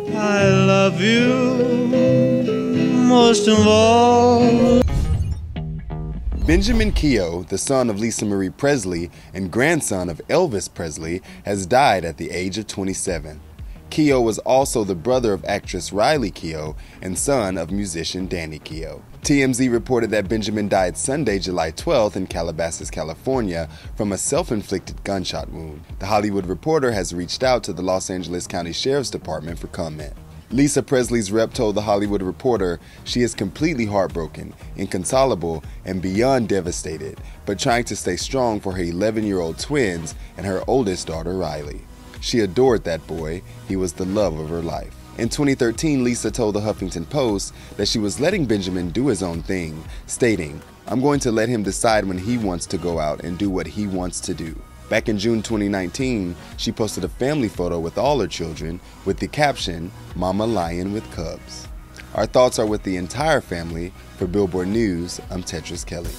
I love you most of all. Benjamin Keough, the son of Lisa Marie Presley and grandson of Elvis Presley, has died at the age of 27. Keough was also the brother of actress Riley Keough and son of musician Danny Keough. TMZ reported that Benjamin died Sunday, July 12th in Calabasas, California from a self-inflicted gunshot wound. The Hollywood Reporter has reached out to the Los Angeles County Sheriff's Department for comment. Lisa Presley's rep told The Hollywood Reporter she is completely heartbroken, inconsolable, and beyond devastated, but trying to stay strong for her 11 year old twins and her oldest daughter, Riley. She adored that boy, he was the love of her life. In 2013, Lisa told the Huffington Post that she was letting Benjamin do his own thing, stating, I'm going to let him decide when he wants to go out and do what he wants to do. Back in June 2019, she posted a family photo with all her children with the caption, Mama Lion with Cubs. Our thoughts are with the entire family. For Billboard News, I'm Tetris Kelly.